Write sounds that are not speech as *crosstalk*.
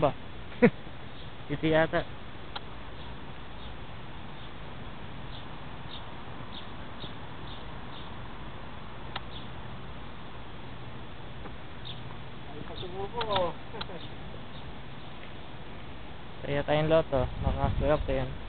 ba? *laughs* Ito yata. Kaya tayong loto. Makaswerte yan.